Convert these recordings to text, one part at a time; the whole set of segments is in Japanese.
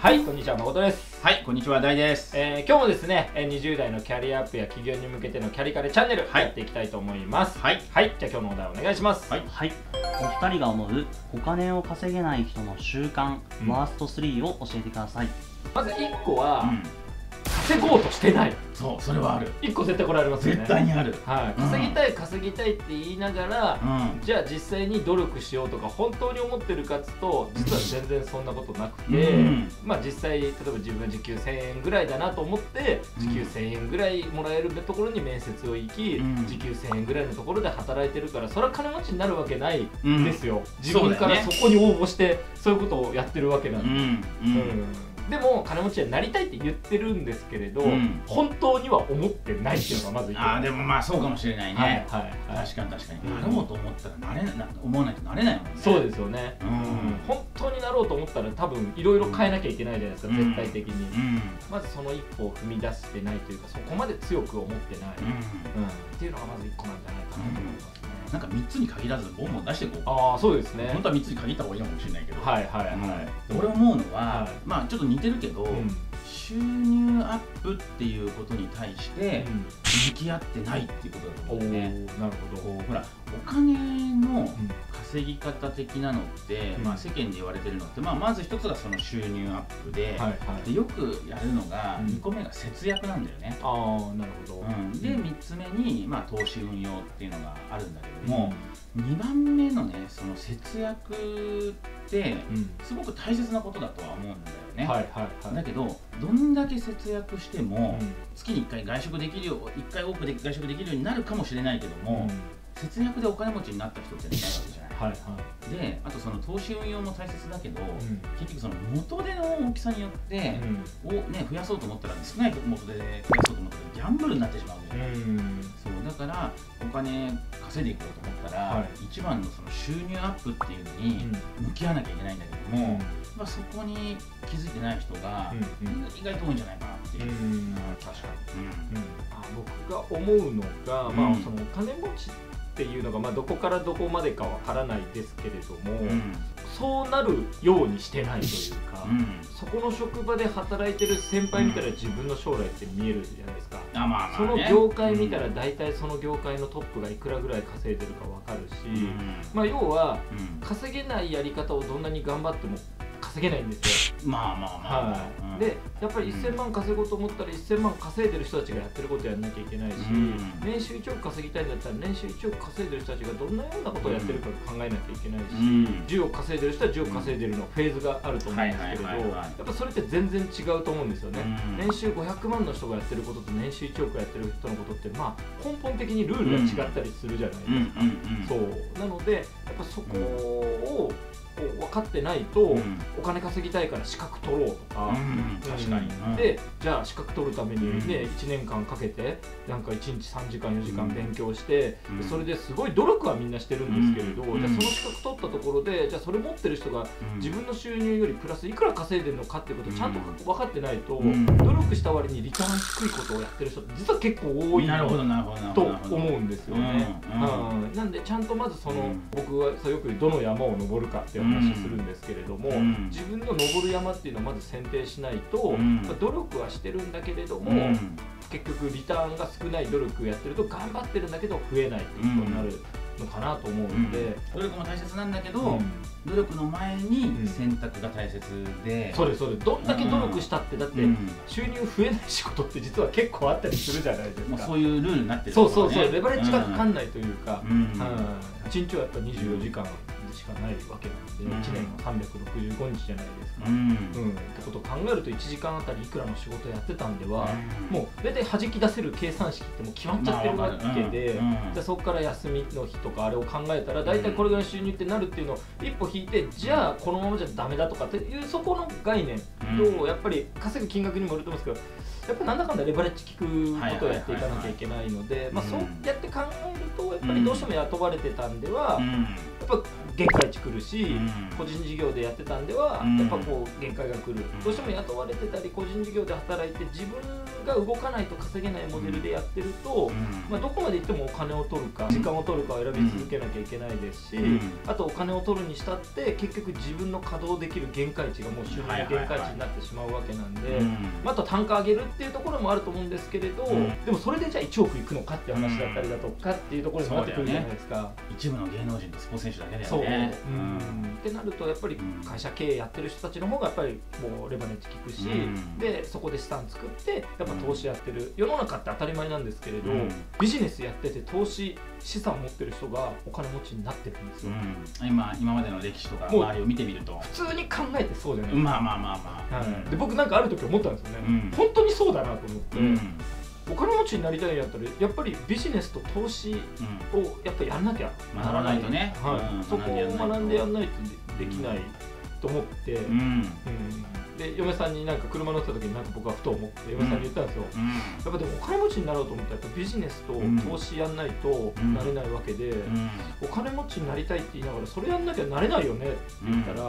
はいこんにちは誠です。はいこんにちは大です。えー今日もですねえー20代のキャリアアップや起業に向けてのキャリカレチャンネルはい。やっていきたいと思います。はい。はいじゃあ今日のお題お願いします。はい。はい、お二人が思うお金を稼げない人の習慣、うん。ワースト3を教えてください。まず1個は、うん稼ごうとしてない。そうそれはある。1個絶対これありますよね。絶対にある。はい、稼ぎたい稼ぎたいって言いながら、うん。じゃあ実際に努力しようとか本当に思ってるかっつと実は全然そんなことなくて、うん。まあ実際例えば自分が時給1000円ぐらいだなと思って時給1000円ぐらいもらえるところに面接を行き、うん。時給1000円ぐらいのところで働いてるからそれは金持ちになるわけないうんですよ、自分からそこに応募してそういうことをやってるわけなんで、うんでも金持ちになりたいって言ってるんですけれど、うん。本当には思ってないっていうのがまずあーでもまあそうかもしれないはいねはいはい。確かに確かに。うん。なろうと思ったらなれな思わないとなれないもんね。そうですよね、うん。本当になろうと思ったら多分いろいろ変えなきゃいけないじゃないですか、うん。絶対的に、うん。まずその一歩を踏み出してないというかそこまで強く思ってない、うん。うん。っていうのがまず一個なんじゃないかなと思いますね、なんか3つに限らずボンボン出していこう。かああそうですね。本当は3つに限った方がいいのかもしれないけど。はいはいはい、うん。俺思うのははい。まあちょっと似てるけどうん収入アップっていうことに対して向き合ってないっていうことだと思うんね。ー。なるほど。ほらお金のうん。稼ぎ方的なのって、うん。まあ、世間で言われてるのって、まあ、まず一つがその収入アップで,、はいはい。でよくやるのがうん。2個目が節約なんだよね、ああなるほど、うん。で3つ目に、まあ、投資運用っていうのがあるんだけども、2番目のねその節約ってうん。すごく大切なことだとは思うんだよね、はいはいはい。だけどどんだけ節約しても、うん。月に1回外食できるよ1回多くで外食できるようになるかもしれないけども、節約でお金持ちになった人っていないわはいはい。であとその投資運用も大切だけど、うん。結局その元手の大きさによって、うん。をね、増やそうと思ったら少ない元手で増やそうと思ったらギャンブルになってしまうわけ。じゃない、うん。そうだからお金稼いでいこうと思ったら、はい。一番のその収入アップっていうのに向き合わなきゃいけないんだけどうん。も、まあ、そこに気づいてない人が、意外と多いんじゃないかなっていう。う、ん。確かに。うん。あ僕が思うのが、まあ、うん。そのお金持ちっていうのが、まあ、どこからどこまでかわからないですけれども、うん。そうなるようにしてないというか、うん。そこの職場で働いてる先輩見たら自分の将来って見えるじゃないですか。あまあまあね。その業界見たら大体その業界のトップがいくらぐらい稼いでるかわかるし、うん。まあ、要はうん。稼げないやり方をどんなに頑張っても稼げないんですよ。まあまあまあ、はい。うん。でやっぱり1000万稼ごうと思ったら1000万稼いでる人たちがやってることやんなきゃいけないし、うん。年収1億稼ぎたいんだったら年収1億稼いでる人たちがどんなようなことをやってるか考えなきゃいけないし、うん。10億稼いでる人は10億稼いでるのフェーズがあると思うんですけれどやっぱそれって全然違うと思うんですよね、うん。年収500万の人がやってることと年収1億やってる人のことってまあ根本的にルールが違ったりするじゃないうんですか、そう。なのでやっぱそこを、分かってないと、うん。お金稼ぎたいから資格取ろうとか、うん。確かに、うんでじゃあ資格取るためにね、1年間かけてなんか1日3時間4時間勉強して、うん。でそれですごい努力はみんなしてるんですけれど、うん。じゃあその資格取ったところでじゃあそれ持ってる人がうん。自分の収入よりプラスいくら稼いでるのかっていうことをちゃんと分かってないと、うん。努力した割にリターン低いことをやってる人って実は結構多いと思うんですよね。うん。なんでちゃんとまずその、うん。僕はよくどの山を登るかっていう話をするんですけれども、うん。自分の登る山っていうのをまず選定しないと、うん。まあ努力はしてるんだけれども、うん。結局リターンが少ない努力をやってると頑張ってるんだけど増えないっていうことになるのかなと思うので。努力も大切なんだけど、うん。努力の前に選択が大切で、そうですそうです。どんだけ努力したってだって、うん。収入増えない仕事って実は結構あったりするじゃないですか、まあ、そういうルールになってるそうそうそう、ねレバレッジがかかんないというか、うん。うん。うん一日はやっぱ24時間。でしかないわけなので、うん。1年も365日じゃないですか。うん。うん。ってことを考えると1時間あたりいくらの仕事やってたんでは、もう大体弾き出せる計算式ってもう決まっちゃってるわけで、じゃあそこから休みの日とかあれを考えたら大体これぐらい収入ってなるっていうのを一歩引いてじゃあこのままじゃダメだとかっていうそこの概念と、うやっぱり稼ぐ金額にもよると思うんですけどやっぱなんだかんだレバレッジ効くことをやっていかなきゃいけないのでまあそうやって考えるとやっぱりどうしても雇われてたんでは、ぱ限界値来るし、うん。個人事業でやってたんでは、うん。やっぱこう限界が来る、どうしても雇われてたり個人事業で働いて自分が動かないと稼げないモデルでやってると、まあ、どこまで行ってもお金を取るか時間を取るかを選び続けなきゃいけないですし、うん。あとお金を取るにしたって結局自分の稼働できる限界値がもう収入の限界値になってしまうわけなんで。うん。まああと単価上げるっていうところもあると思うんですけれど、うん。でもそれでじゃあ1億いくのかっていう話だったりだとかっていうところにもなってくるじゃないですか。一部の芸能人とスポーツ選手だけだよそう、ねうん。ってなるとやっぱりうん会社経営やってる人たちの方がやっぱりもうレバネッジ効くし、うん。でそこで資産作ってやっぱ投資やってる。世の中って当たり前なんですけれど、うん。ビジネスやってて投資資産を持ってる人がお金持ちになってるんですよ、うん。今今までの歴史とか周りを見てみると。普通に考えてそうじゃないですか、まあまあまあまあ。はい。で僕なんかある時思ったんですよね、うん。本当にそうだなと思って、うん。お金持ちになりたいんやったらやっぱりビジネスと投資うん。をやっぱりやんなきゃならないとね。はい。うん。そこを学んでやんないとでできないと思って、うん。うんで嫁さんになんか車乗ってた時になんか僕はふと思って嫁さんに言ったんですよ、うん。やっぱでもお金持ちになろうと思ったらやっぱビジネスとうん。投資やんないとん。なれないわけで、うん。お金持ちになりたいって言いながらそれやんなきゃなれないよねって言ったら、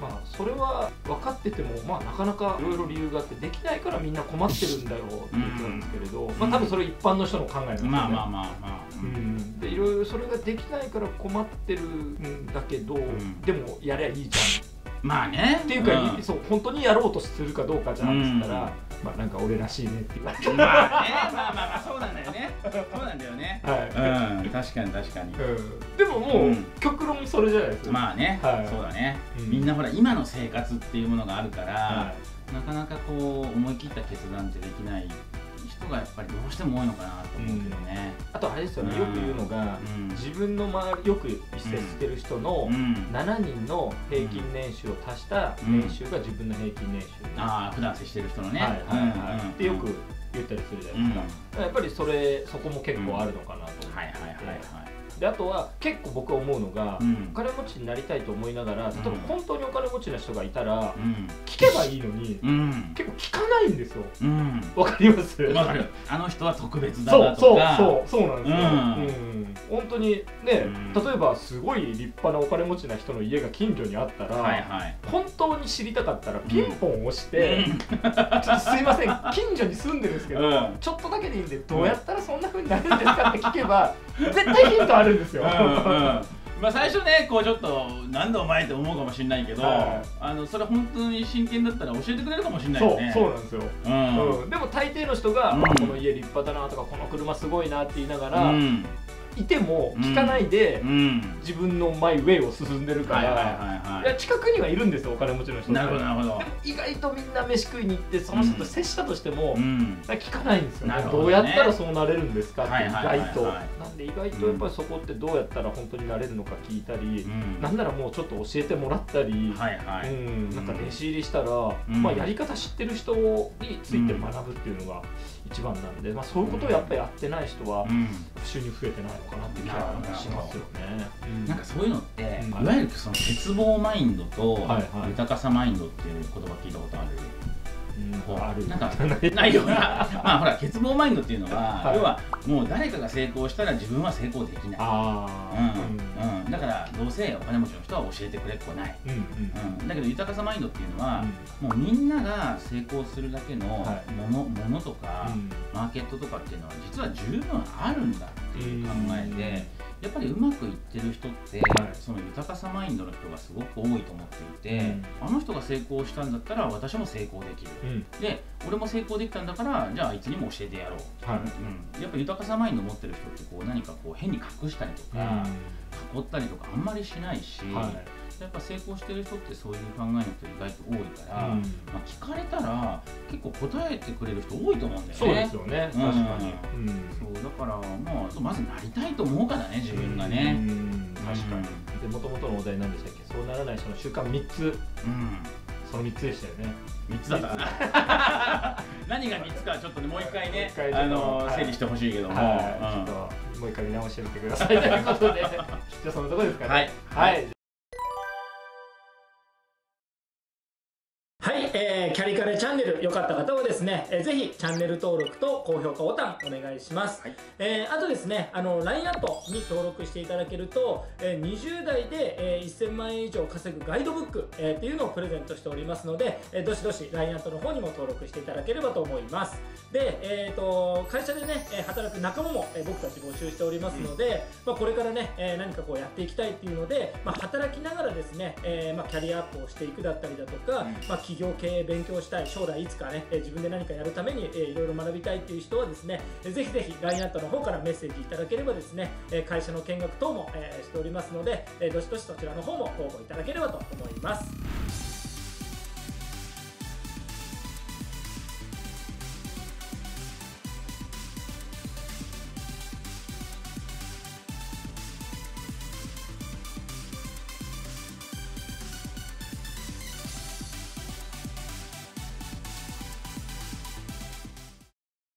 まあそれは分かっててもまあなかなかいろいろ理由があってできないからみんな困ってるんだよって言ってたんですけれど、まあ多分それ一般の人の考えなんですよね。まあまあまあまあ。うん。でいろいろそれができないから困ってるんだけど、ん。でもやりゃいいじゃんまあね。っていうか、ん。そう本当にやろうとするかどうかじゃんっつったら、うん。まあなんか俺らしいねって言われて、まあね。まあまあまあそうなんだよね。そうなんだよね。はい。うん。確かに確かに。うん、でももう、うん。極論それじゃないですか、まあね。はい。そうだね。うん。みんなほら今の生活っていうものがあるからはなかなかこう思い切った決断ってできない人がやっぱりどうしても多いのかなと思うけどねあとあれですよね、うん。よく言うのが、うん。自分の周りよく一接してる人のうん。7人の平均年収を足した年収が自分の平均年収、ああ普段接してる人のね。はいはいはい、うんってよく言ったりするじゃないですか、やっぱりそれそこも結構あるのかなと思って、はいはいはいであとは結構僕思うのが、うん。お金持ちになりたいと思いながら例えばうん本当にお金持ちな人がいたらうん。聞けばいいのにうん。結構聞かないんですよ。うん。わかります？わかる。あの人は特別だそうそうなとかそうそうなんですよ、うん。うん。本当にね、うん。例えばすごい立派なお金持ちな人の家が近所にあったら、はいはい。本当に知りたかったらピンポン押して、すいません近所に住んでるんですけど、うん。ちょっとだけでいいんでどうやったらそんな風になるんですかって聞けば絶対ヒントあるんですよ、うんうん。まあ最初ねこうちょっとなんだお前って思うかもしれないけど、はい。あのそれ本当に真剣だったら教えてくれるかもしれないそうよね。そうなんですよ、うん。うん。でも大抵の人が、この家立派だなとかこの車すごいなって言いながら、うんいても聞かないで、うん。自分のマイウェイを進んでるから、近くにはいるんですよお金持ちの人なるほどなるほど。でも意外とみんな飯食いに行ってその人と接したとしても、うん。聞かないんですよね。どうやったらそうなれるんですかって意外と。なんで意外とやっぱりそこってどうやったら本当になれるのか聞いたり、うん。なんならもうちょっと教えてもらったり、はいはい、うん、なんか弟子入りしたら、ん。まあ、やり方知ってる人について学ぶっていうのが一番なんで、まあ、そういうことをやっぱりやってない人はうん。収入増えてないのかなって気がしますよね。うん。なんかそういうのって、うん。いわゆるその欠乏マインドと豊かさマインドっていう言葉聞いたことある、うんあるなんかないようなまあほら欠乏マインドっていうのは、はい要はもう誰かが成功したら自分は成功できないああうんうん、だからどうせお金持ちの人は教えてくれっこない、うんうんうん、だけど豊かさマインドっていうのは、もうみんなが成功するだけのもはの,、ものとか、うんマーケットとかっていうのは実は十分あるんだっていう考えで、やっぱりうまくいってる人って、はい。その豊かさマインドの人がすごく多いと思っていて、あの人が成功したんだったら私も成功できる、うん。で俺も成功できたんだからじゃああいつにも教えてやろう、はい。うん、やっぱ豊かさマインド持ってる人ってこう何かこう変に隠したりとか、囲ったりとかあんまりしないし、はいやっぱ成功してる人ってそういう考えの人意外と多いから、うんまあ、聞かれたら結構答えてくれる人多いと思うんだよね。そうですよね確かに。うん。うんそうだからまあまずなりたいと思うからね自分がね。うん。確かに。でもともとのお題なんでしたっけ？そうならない人の習慣3つ。うん。その3つでしたよね。三つだったな。何が三つかちょっとねもう一回ねあのはい。整理してほしいけども、はい、うん。ちょっともう一回見直してみてください。ということでじゃあそのところですかね。はいえー、キャリカレチャンネルよかった方はですね、えー、ぜひチャンネル登録と高評価ボタンお願いします、はい、えー、あとですねあの LINE アットに登録していただけると、えー、20代で、えー、1000万円以上稼ぐガイドブック、えー、っていうのをプレゼントしておりますので、えー、どしどし LINE アットの方にも登録していただければと思います。で、えーと、会社でね働く仲間も、えー、僕たち募集しておりますので、うん、まあ、これからね、えー、何かこうやっていきたいっていうので、まあ、働きながらですね、えーまあ、キャリアアップをしていくだったりだとか、うん、まあ、企業経営勉勉強したい将来いつかね、自分で何かやるために、いろいろ学びたいっていう人はですね、ぜひぜひ LINE アットの方からメッセージいただければですね、会社の見学等も、しておりますので、どしどしそちらの方もご応募いただければと思います。